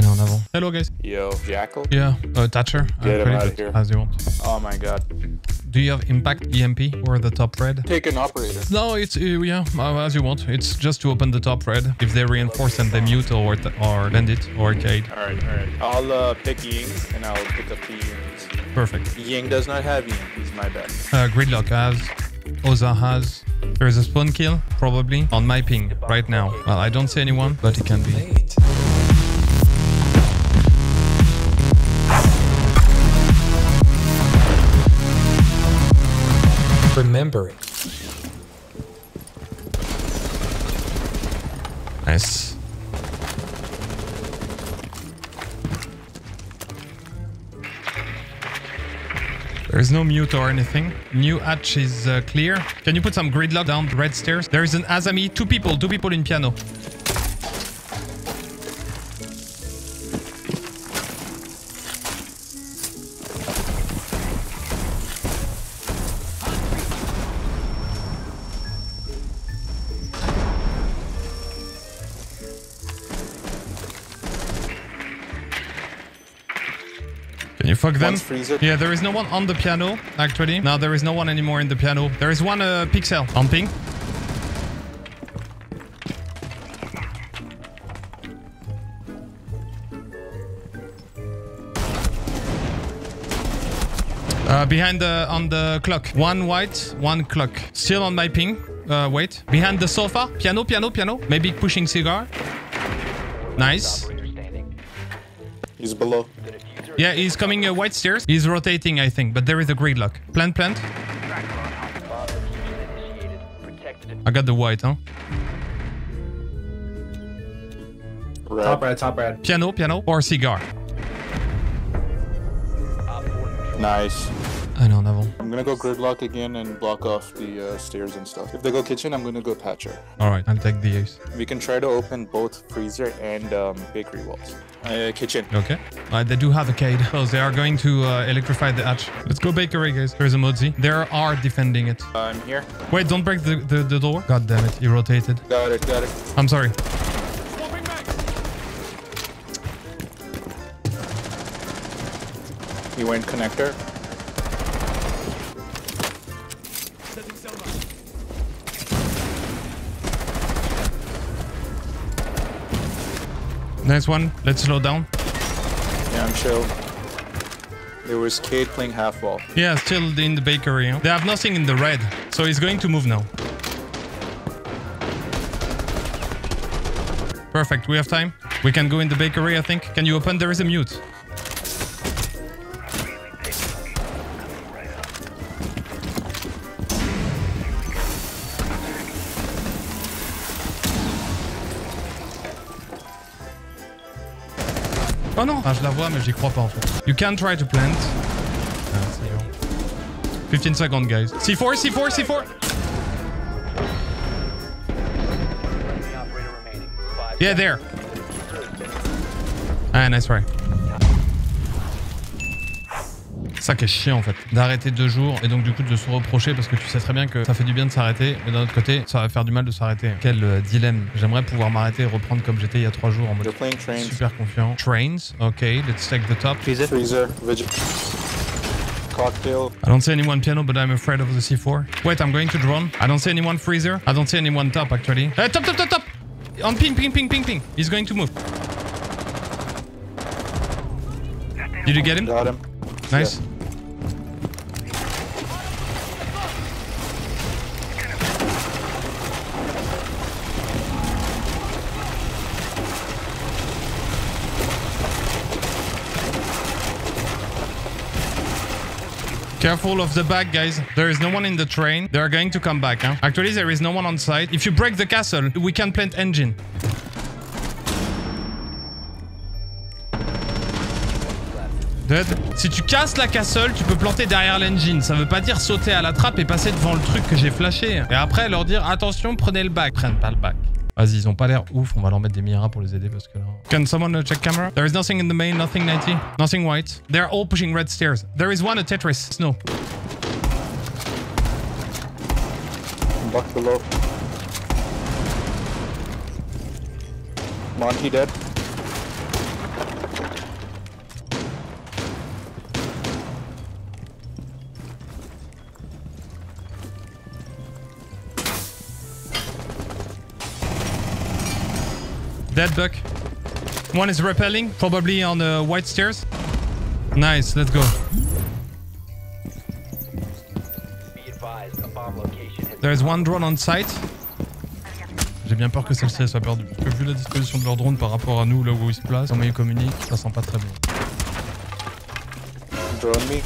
Allez, en avant. Hello, guys. Yo, Jackal. Yeah, uh, Thatcher. Get I'm him ready, outta but here. As you want. Oh my god. Do you have impact EMP or the top red? Take an operator. No, it's uh, yeah, uh, as you want. It's just to open the top red. If they reinforce and they mute or or bandit or arcade. Alright, alright. I'll uh, pick Ying and I'll pick up the units. Perfect. Ying does not have Ying. He's my bad. Uh, Gridlock has. Osa has. There is a spawn kill, probably, on my ping right now. Well, I don't see anyone, but it can be. Remembering. Nice. There is no mute or anything. New hatch is uh, clear. Can you put some gridlock down red stairs? There is an Azami. Two people. Two people in piano. You fuck them? Freezer. Yeah, there is no one on the piano, actually. No, there is no one anymore in the piano. There is one uh, pixel on ping. Uh, behind the on the clock. One white, one clock. Still on my ping. Uh, wait. Behind the sofa. Piano, piano, piano. Maybe pushing cigar. Nice. He's below. Yeah, he's coming uh, white stairs. He's rotating, I think, but there is a gridlock. Plant, plant. I got the white, huh? Red. Top red, top red. Piano, piano, or cigar. Nice. I know, Neville. I'm gonna go gridlock again and block off the uh, stairs and stuff. If they go kitchen, I'm gonna go Thatcher. All right, I'll take the ace. We can try to open both freezer and um, bakery walls. Uh, kitchen. Okay. Uh, they do have a Kaid. Oh, they are going to uh, electrify the hatch. Let's go bakery, guys. There's a Mozzie. They are defending it. I'm here. Wait, don't break the, the, the door. God damn it, he rotated. Got it, got it. I'm sorry. He went connector. Nice one. Let's slow down. Yeah, I'm chill. There was Kate playing half wall. Yeah, still in the bakery. huh? They have nothing in the red, so he's going to move now. Perfect, we have time. We can go in the bakery, I think. Can you open? There is a mute. Oh non Ah, je la vois, mais j'y crois pas en fait. You can try to plant. Ah, c'est bon. 15 seconds, guys. C4, C4, C4! Yeah, there. Ah, nice try. Ça qui est chiant en fait, d'arrêter deux jours et donc du coup de se reprocher parce que tu sais très bien que ça fait du bien de s'arrêter, mais d'un autre côté, ça va faire du mal de s'arrêter. Quel euh, dilemme. J'aimerais pouvoir m'arrêter et reprendre comme j'étais il y a trois jours en mode They're playing trains. super confiant. Trains, ok, let's take the top. Freezer. Vigil. Cocktail. I don't see anyone piano, but I'm afraid of the C4. Wait, I'm going to drone. I don't see anyone freezer. I don't see anyone top, actually. Hey, top, top, top, top! On ping, ping, ping, ping, ping. He's going to move. Did you get him? Got him. Nice. Careful of the back, guys. There is no one in the train. They are going to come back. Huh? Actually, there is no one on site. If you break the castle, we can plant engine. Dead. Si tu casses la castle, tu peux planter derrière l'engine. Ça veut pas dire sauter à la trappe et passer devant le truc que j'ai flashé. Et après, leur dire attention, prenez le back. Prennent pas le back. Vas-y, ils ont pas l'air ouf. On va leur mettre des miras pour les aider parce que là. Can someone uh, check camera? There is nothing in the main, nothing 90, nothing white. They're all pushing red stairs. There is one a Tetris. Snow. Buck below. Monty dead. Dead buck. One is repelling, probably on the white stairs. Nice, let's go. There is one drone on site. J'ai bien peur que celle-ci elle soit perdue. Parce que vu la disposition de leur drone par rapport à nous, là où ils se placent, comment ils communiquent, ça sent pas très bien. Drone me.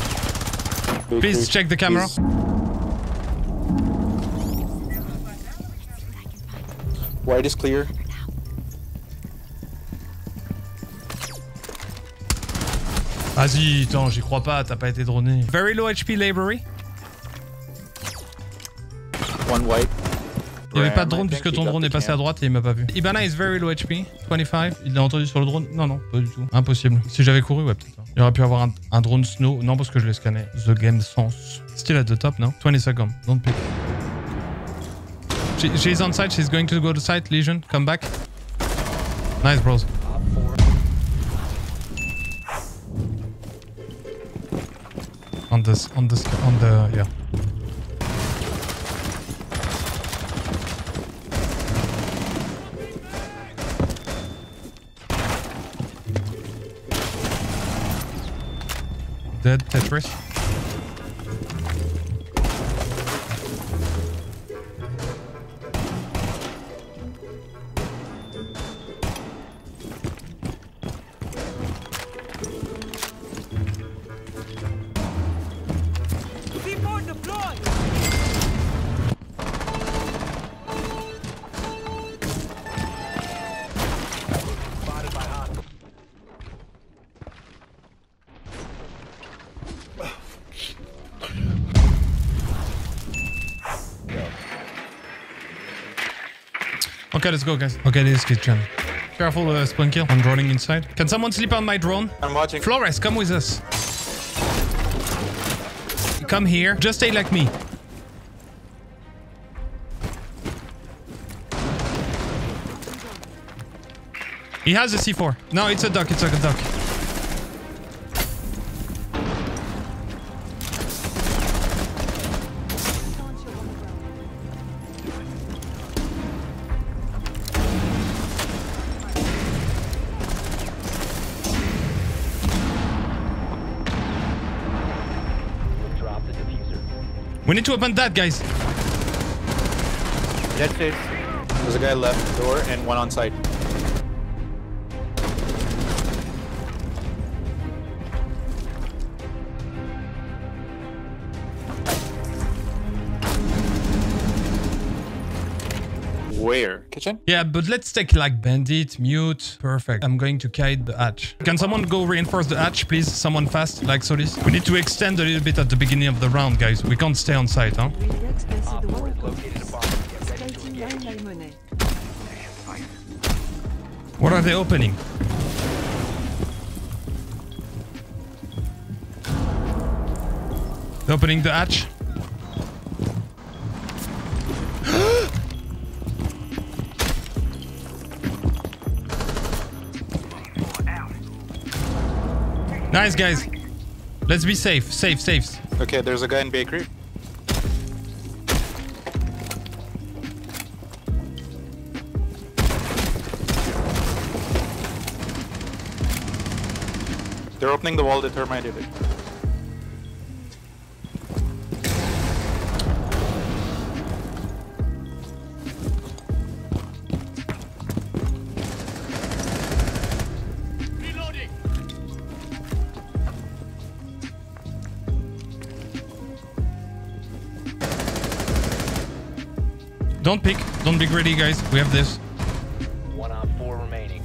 Big Please check the camera. Please. White is clear. Vas-y, attends, j'y crois pas, t'as pas été droné. Very low HP Labory. One white. Il avait pas de drone puisque ton drone the est passé à droite et il m'a pas vu. Ibana is very low HP, 25. Il l'a entendu sur le drone? Non, non, pas du tout. Impossible. Si j'avais couru, ouais, peut-être. Il aurait pu avoir un, un drone snow. Non, parce que je l'ai scanné. The game sense. Still at the top, no 20 seconds. Don't pick. She, she's on site. She's going to go to site. Legion, come back. Nice, bros. On this, on this, on the, yeah. Dead Tetris. Okay, let's go, guys. Okay, this is kitchen. Careful, uh, spawn. I'm droning inside. Can someone sleep on my drone? I'm watching. Flores, come with us. Come here. Just stay like me. He has a C4. No, it's a duck. It's like a duck. We need to open that, guys. That's it. There's a guy left door and one on site. Where? Kitchen? Yeah, but let's take like bandit, mute. Perfect. I'm going to kite the hatch. Can someone go reinforce the hatch, please? Someone fast, like Solis. We need to extend a little bit at the beginning of the round, guys. We can't stay on site, huh? Relax, passez Op droit 4 au has located a bomb. Get ready to Fighting engage. line, la monnaie. What are they opening? They're opening the hatch. Nice, guys. Let's be safe. Safe, safe. Okay, there's a guy in bakery. They're opening the wall, the Thermite did it. Don't pick. Don't be greedy, guys. We have this. One op 4 remaining.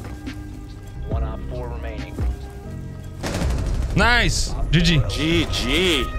One op 4 remaining. Nice. GG. GG.